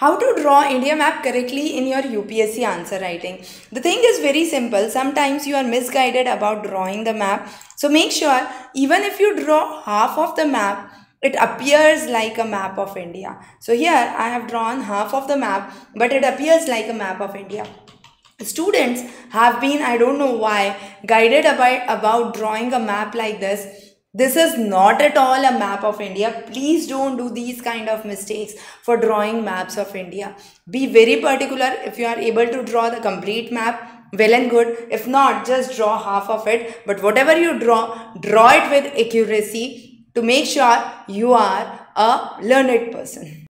how to draw India map correctly in your UPSC answer writing. The thing is very simple. Sometimes you are misguided about drawing the map. So make sure even if you draw half of the map, it appears like a map of India. So here I have drawn half of the map, but it appears like a map of India. Students have been, I don't know why, guided about, about drawing a map like this this is not at all a map of India. Please don't do these kind of mistakes for drawing maps of India. Be very particular if you are able to draw the complete map, well and good. If not, just draw half of it. But whatever you draw, draw it with accuracy to make sure you are a learned person.